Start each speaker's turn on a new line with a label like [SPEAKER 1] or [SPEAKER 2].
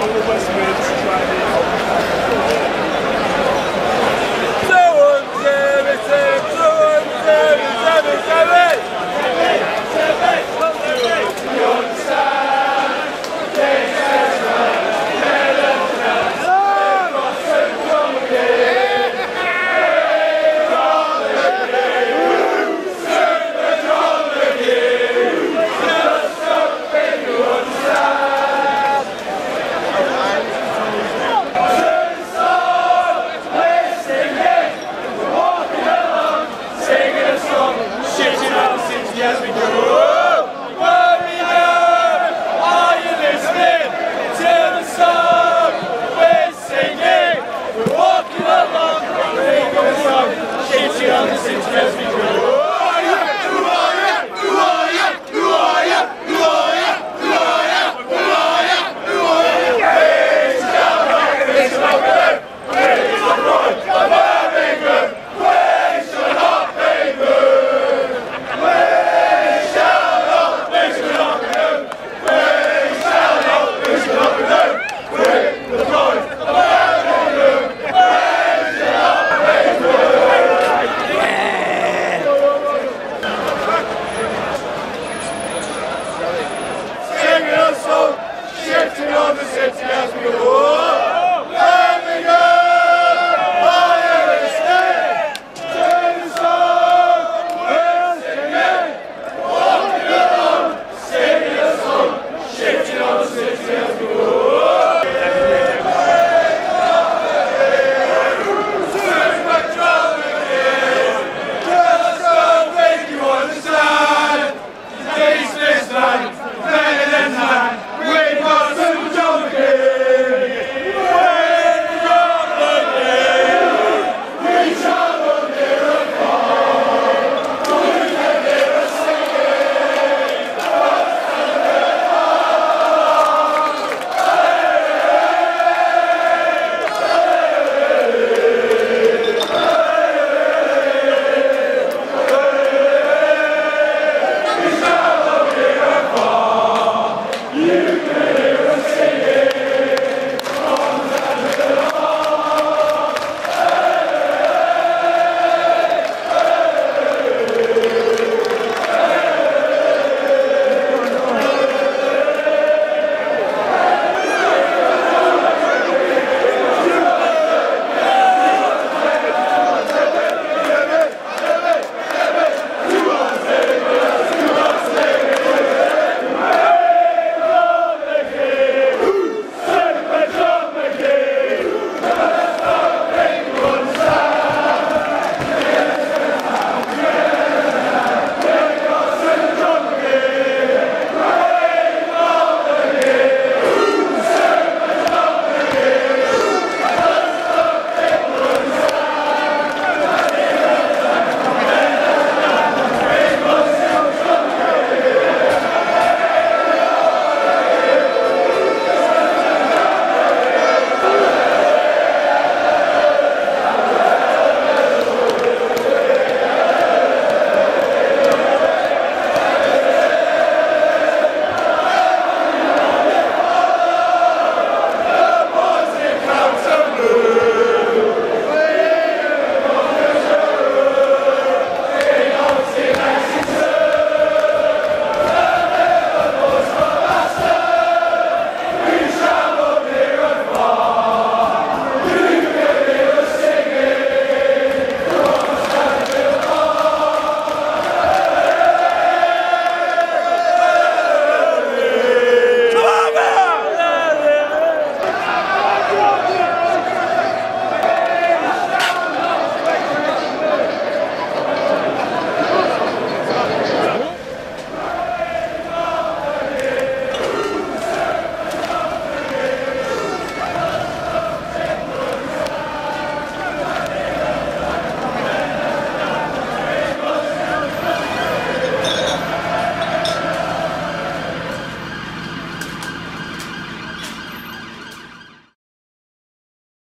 [SPEAKER 1] Como vai ser?